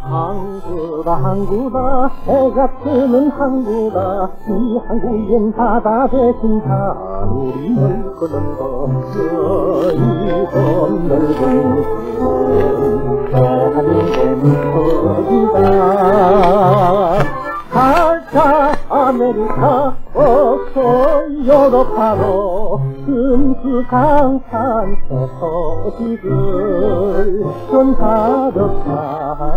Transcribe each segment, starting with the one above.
항구다 항구다 해가 뜨는 항구다 이 항구인 바다 대신 다 우리 물끓는다 저이건 넓은 대한민국이다. 살짝 아메리카 어서 유럽하로 금수강산 서서지들 전하렵하다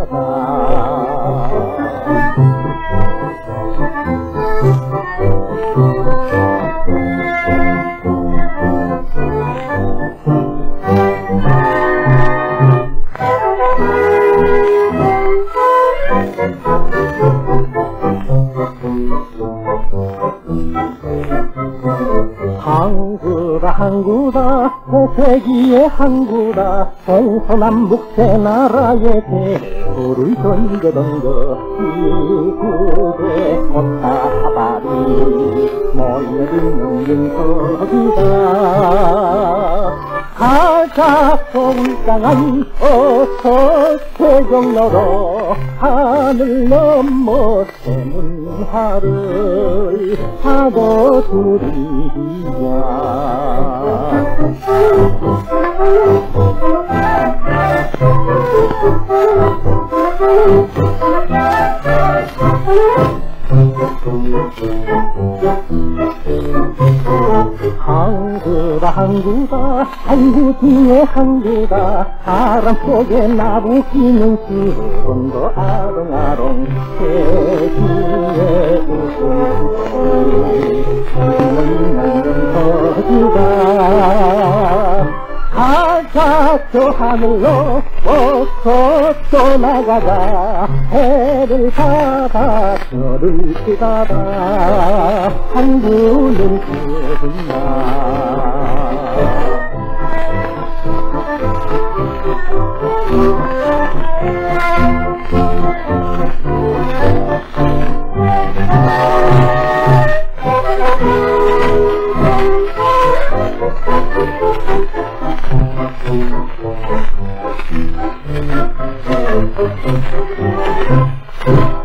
항구다 항구다 새세기의 항구다. 동서남북 세 나라의 대구를 던져던져 이구대 꽃다발이 모여있는 윤석이다. 가자 송장한 어서 세경로로 하늘 넘어 새는 하를 하고 두리야 항구다 항구다 항구 뒤에 항구다 바람 속에 나부 끼는 수건도 아롱아롱 새기에 웃음 저 하늘로 벗어 떠나가다 해를 가다 저를 피다가 한구는 구른다 Thank you. Thank you.